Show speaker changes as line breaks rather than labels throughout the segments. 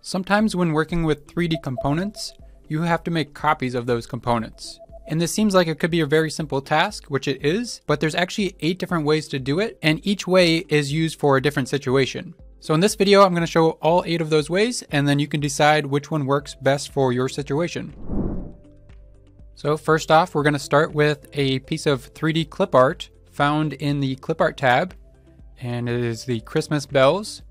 Sometimes when working with 3D components, you have to make copies of those components. And this seems like it could be a very simple task, which it is, but there's actually eight different ways to do it, and each way is used for a different situation. So in this video, I'm gonna show all eight of those ways, and then you can decide which one works best for your situation. So first off, we're gonna start with a piece of 3D clip art found in the clip art tab, and it is the Christmas bells.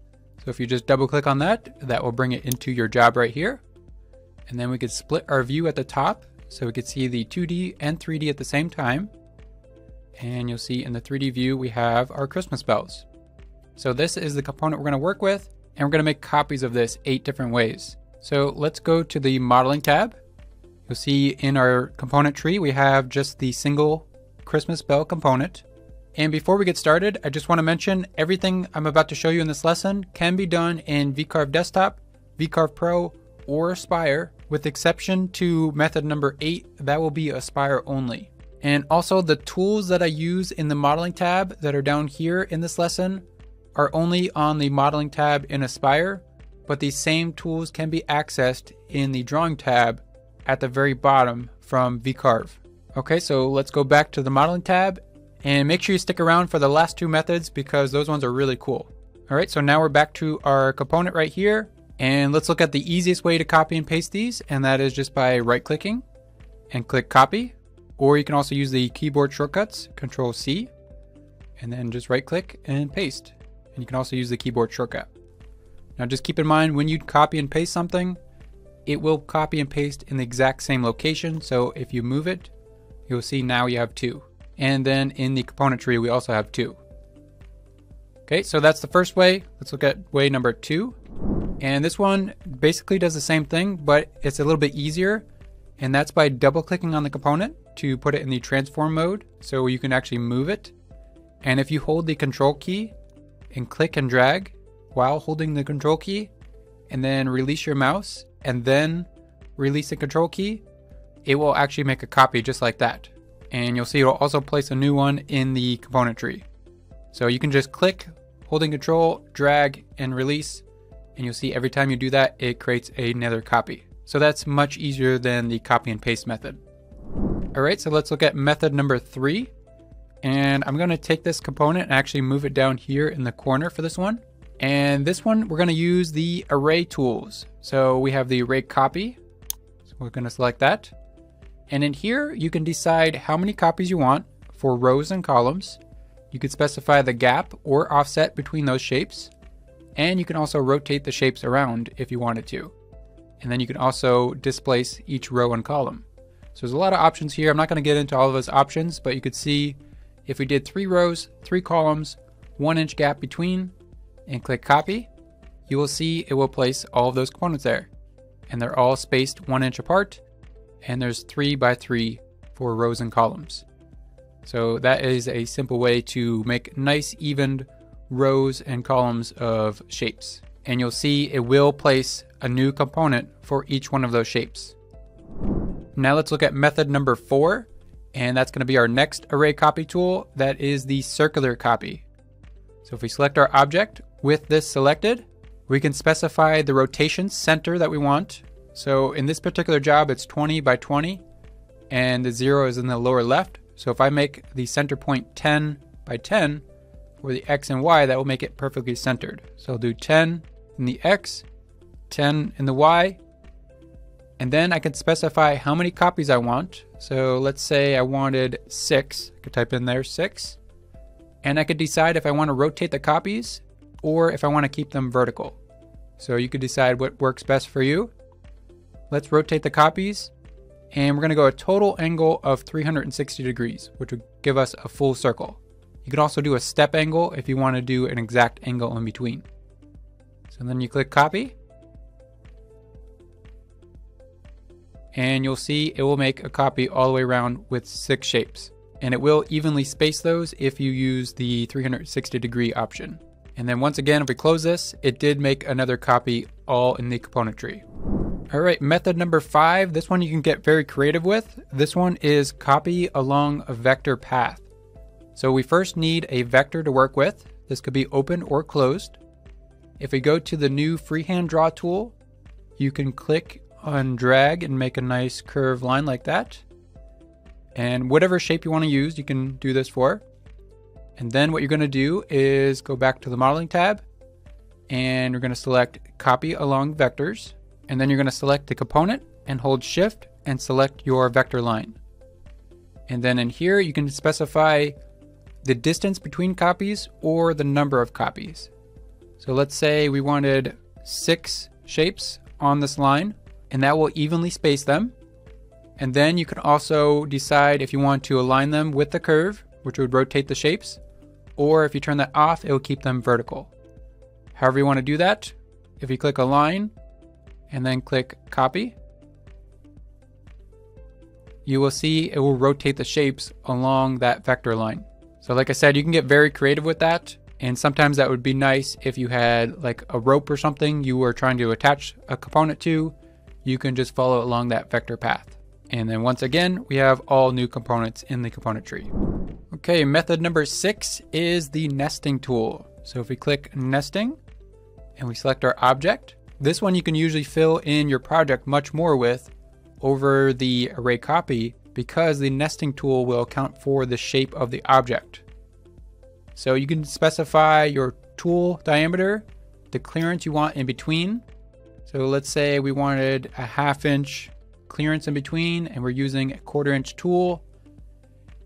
So if you just double click on that, that will bring it into your job right here. And then we could split our view at the top so we could see the 2D and 3D at the same time. And you'll see in the 3D view, we have our Christmas bells. So this is the component we're gonna work with, and we're gonna make copies of this eight different ways. So let's go to the modeling tab. You'll see in our component tree, we have just the single Christmas bell component. And before we get started, I just want to mention everything I'm about to show you in this lesson can be done in VCarve Desktop, VCarve Pro, or Aspire, with exception to method number 8, that will be Aspire only. And also the tools that I use in the modeling tab that are down here in this lesson are only on the modeling tab in Aspire, but these same tools can be accessed in the drawing tab at the very bottom from VCarve. Okay, so let's go back to the modeling tab and make sure you stick around for the last two methods because those ones are really cool. All right, so now we're back to our component right here. And let's look at the easiest way to copy and paste these. And that is just by right clicking and click copy. Or you can also use the keyboard shortcuts, control C, and then just right click and paste. And you can also use the keyboard shortcut. Now just keep in mind when you copy and paste something, it will copy and paste in the exact same location. So if you move it, you'll see now you have two. And then in the component tree, we also have two. Okay, so that's the first way. Let's look at way number two. And this one basically does the same thing, but it's a little bit easier. And that's by double clicking on the component to put it in the transform mode. So you can actually move it. And if you hold the control key and click and drag while holding the control key, and then release your mouse, and then release the control key, it will actually make a copy just like that and you'll see it'll also place a new one in the component tree. So you can just click, holding control, drag, and release, and you'll see every time you do that, it creates another copy. So that's much easier than the copy and paste method. All right, so let's look at method number three. And I'm gonna take this component and actually move it down here in the corner for this one. And this one, we're gonna use the array tools. So we have the array copy. So we're gonna select that. And in here, you can decide how many copies you want for rows and columns. You could specify the gap or offset between those shapes. And you can also rotate the shapes around if you wanted to. And then you can also displace each row and column. So there's a lot of options here. I'm not going to get into all of those options, but you could see if we did three rows, three columns, one inch gap between, and click copy, you will see it will place all of those components there. And they're all spaced one inch apart and there's three by three for rows and columns. So that is a simple way to make nice evened rows and columns of shapes. And you'll see it will place a new component for each one of those shapes. Now let's look at method number four, and that's gonna be our next array copy tool. That is the circular copy. So if we select our object with this selected, we can specify the rotation center that we want so in this particular job, it's 20 by 20 and the zero is in the lower left. So if I make the center point 10 by 10 for the X and Y, that will make it perfectly centered. So I'll do 10 in the X, 10 in the Y, and then I can specify how many copies I want. So let's say I wanted six, I could type in there six. And I could decide if I want to rotate the copies or if I want to keep them vertical. So you could decide what works best for you. Let's rotate the copies and we're going to go a total angle of 360 degrees, which would give us a full circle. You can also do a step angle if you want to do an exact angle in between. So then you click copy. And you'll see it will make a copy all the way around with six shapes. And it will evenly space those if you use the 360 degree option. And then once again, if we close this, it did make another copy all in the component tree. All right, method number five, this one you can get very creative with. This one is copy along a vector path. So we first need a vector to work with. This could be open or closed. If we go to the new freehand draw tool, you can click on drag and make a nice curved line like that. And whatever shape you want to use, you can do this for. And then what you're going to do is go back to the modeling tab and you're going to select copy along vectors. And then you're going to select the component and hold shift and select your vector line. And then in here, you can specify the distance between copies or the number of copies. So let's say we wanted six shapes on this line and that will evenly space them. And then you can also decide if you want to align them with the curve, which would rotate the shapes, or if you turn that off, it will keep them vertical. However you want to do that, if you click align and then click copy, you will see it will rotate the shapes along that vector line. So like I said, you can get very creative with that. And sometimes that would be nice if you had like a rope or something you were trying to attach a component to, you can just follow along that vector path. And then once again, we have all new components in the component tree. Okay, method number six is the nesting tool. So if we click nesting and we select our object, this one you can usually fill in your project much more with over the array copy because the nesting tool will account for the shape of the object. So you can specify your tool diameter, the clearance you want in between. So let's say we wanted a half inch clearance in between and we're using a quarter inch tool.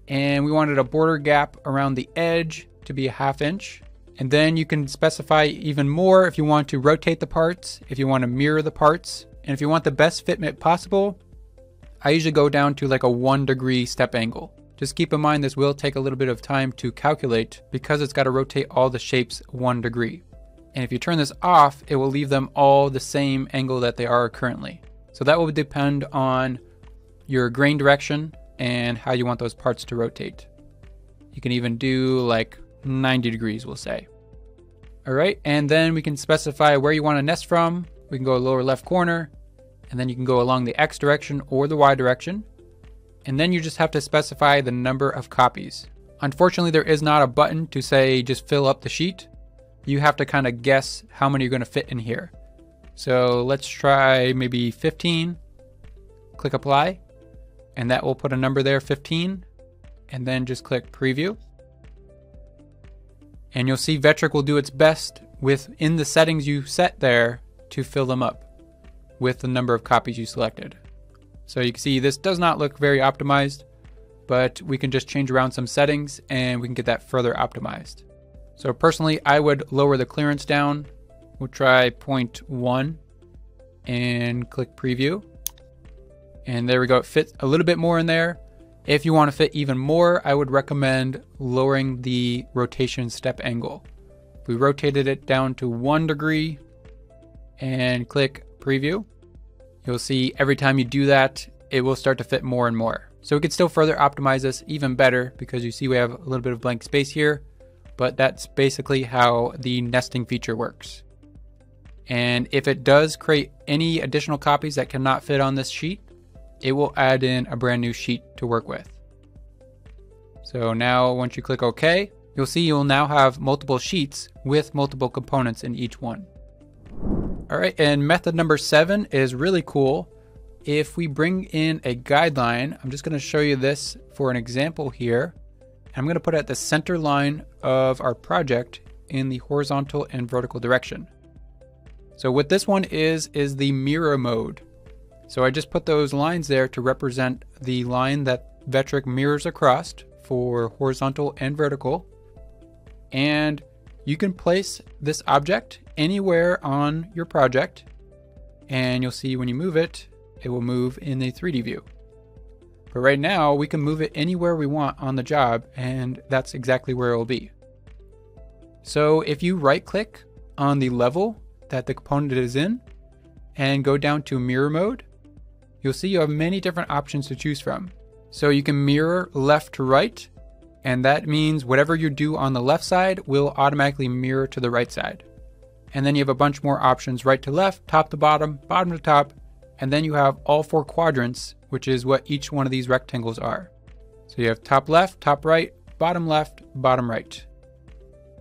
And we wanted a border gap around the edge to be a half inch. And then you can specify even more if you want to rotate the parts, if you want to mirror the parts, and if you want the best fitment possible, I usually go down to like a one degree step angle. Just keep in mind this will take a little bit of time to calculate because it's got to rotate all the shapes one degree. And if you turn this off, it will leave them all the same angle that they are currently. So that will depend on your grain direction and how you want those parts to rotate. You can even do like 90 degrees, we'll say. All right, and then we can specify where you want to nest from. We can go lower left corner, and then you can go along the X direction or the Y direction and then you just have to specify the number of copies. Unfortunately, there is not a button to say just fill up the sheet. You have to kind of guess how many you're going to fit in here. So let's try maybe 15. Click apply, and that will put a number there, 15, and then just click preview. And you'll see Vectric will do its best within the settings you set there to fill them up with the number of copies you selected. So you can see this does not look very optimized, but we can just change around some settings and we can get that further optimized. So personally, I would lower the clearance down. We'll try 0.1 and click preview. And there we go, it fits a little bit more in there. If you want to fit even more, I would recommend lowering the rotation step angle. We rotated it down to one degree and click preview, You'll see every time you do that, it will start to fit more and more. So we could still further optimize this even better because you see we have a little bit of blank space here, but that's basically how the nesting feature works. And if it does create any additional copies that cannot fit on this sheet, it will add in a brand new sheet to work with. So now once you click OK, you'll see you'll now have multiple sheets with multiple components in each one. All right, and method number seven is really cool. If we bring in a guideline, I'm just gonna show you this for an example here. I'm gonna put at the center line of our project in the horizontal and vertical direction. So what this one is, is the mirror mode. So I just put those lines there to represent the line that Vectric mirrors across for horizontal and vertical. And you can place this object anywhere on your project and you'll see when you move it, it will move in the 3D view. But right now we can move it anywhere we want on the job and that's exactly where it will be. So if you right click on the level that the component is in and go down to mirror mode, you'll see you have many different options to choose from. So you can mirror left to right and that means whatever you do on the left side will automatically mirror to the right side. And then you have a bunch more options right to left, top to bottom, bottom to top, and then you have all four quadrants, which is what each one of these rectangles are. So you have top left, top right, bottom left, bottom right.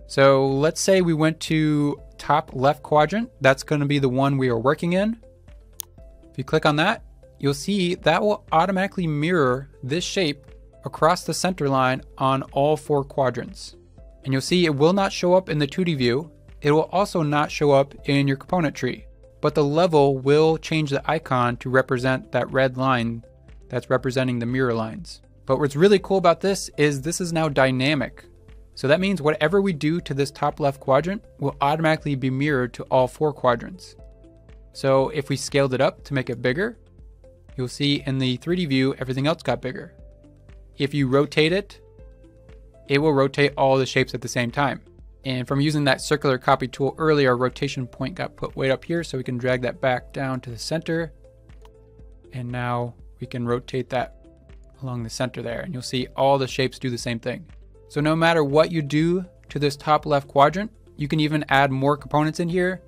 So let's say we went to top left quadrant. That's going to be the one we are working in. If you click on that, you'll see that will automatically mirror this shape across the center line on all four quadrants. And you'll see it will not show up in the 2D view. It will also not show up in your component tree, but the level will change the icon to represent that red line that's representing the mirror lines. But what's really cool about this is this is now dynamic. So that means whatever we do to this top left quadrant will automatically be mirrored to all four quadrants. So if we scaled it up to make it bigger, you'll see in the 3D view, everything else got bigger. If you rotate it, it will rotate all the shapes at the same time. And from using that circular copy tool earlier, our rotation point got put way up here, so we can drag that back down to the center. And now we can rotate that along the center there, and you'll see all the shapes do the same thing. So no matter what you do to this top left quadrant, you can even add more components in here.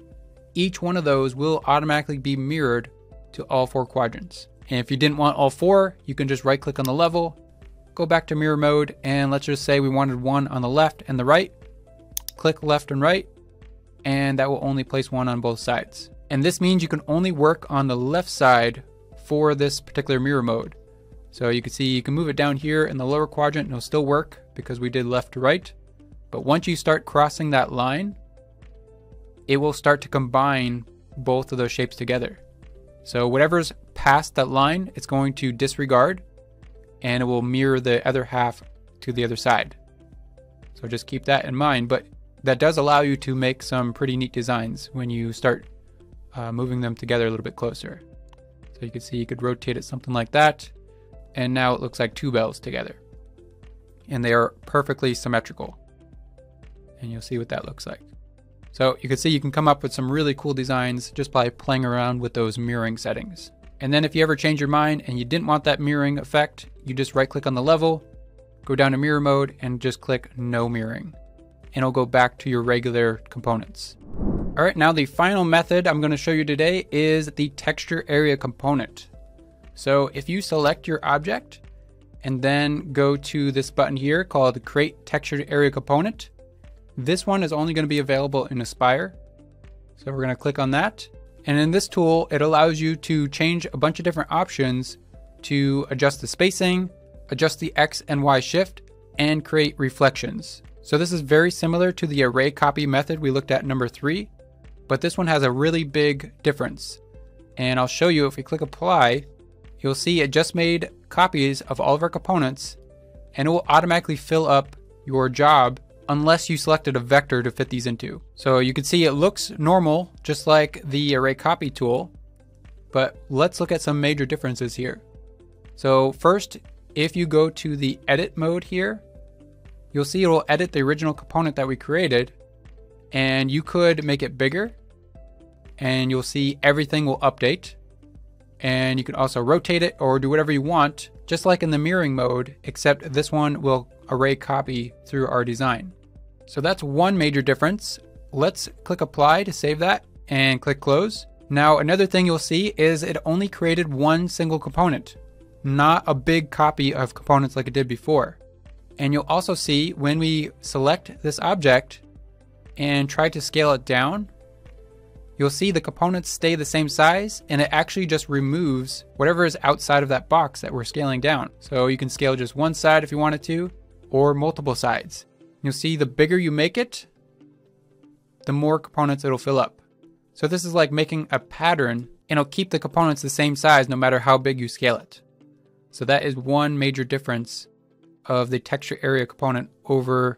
Each one of those will automatically be mirrored to all four quadrants. And if you didn't want all four, you can just right click on the level, go back to mirror mode, and let's just say we wanted one on the left and the right. Click left and right, and that will only place one on both sides. And this means you can only work on the left side for this particular mirror mode. So you can see you can move it down here in the lower quadrant and it'll still work because we did left to right. But once you start crossing that line, it will start to combine both of those shapes together. So whatever's past that line, it's going to disregard and it will mirror the other half to the other side. So just keep that in mind. But that does allow you to make some pretty neat designs when you start uh, moving them together a little bit closer. So you can see you could rotate it something like that and now it looks like two bells together. And they are perfectly symmetrical. And you'll see what that looks like. So you can see you can come up with some really cool designs just by playing around with those mirroring settings. And then if you ever change your mind and you didn't want that mirroring effect, you just right click on the level, go down to mirror mode and just click no mirroring. And it'll go back to your regular components. All right, now the final method I'm gonna show you today is the texture area component. So if you select your object and then go to this button here called Create Textured Area Component, this one is only going to be available in Aspire. So we're going to click on that. And in this tool, it allows you to change a bunch of different options to adjust the spacing, adjust the X and Y shift, and create reflections. So this is very similar to the array copy method we looked at number three, but this one has a really big difference. And I'll show you if we click apply, you'll see it just made copies of all of our components and it will automatically fill up your job unless you selected a vector to fit these into. So you can see it looks normal, just like the array copy tool, but let's look at some major differences here. So first, if you go to the edit mode here, you'll see it will edit the original component that we created and you could make it bigger and you'll see everything will update and you can also rotate it or do whatever you want, just like in the mirroring mode, except this one will array copy through our design. So that's one major difference. Let's click apply to save that and click close. Now another thing you'll see is it only created one single component, not a big copy of components like it did before. And you'll also see when we select this object and try to scale it down, you'll see the components stay the same size and it actually just removes whatever is outside of that box that we're scaling down. So you can scale just one side if you wanted to or multiple sides. You'll see the bigger you make it, the more components it'll fill up. So this is like making a pattern and it'll keep the components the same size no matter how big you scale it. So that is one major difference of the texture area component over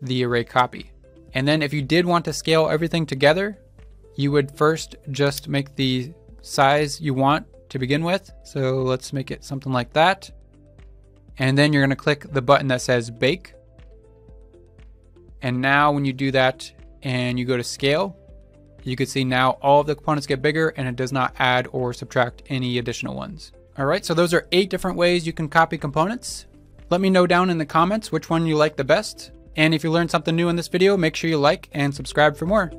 the array copy. And then if you did want to scale everything together, you would first just make the size you want to begin with. So let's make it something like that. And then you're going to click the button that says bake. And now when you do that and you go to scale, you can see now all of the components get bigger and it does not add or subtract any additional ones. All right, so those are eight different ways you can copy components. Let me know down in the comments which one you like the best. And if you learned something new in this video, make sure you like and subscribe for more.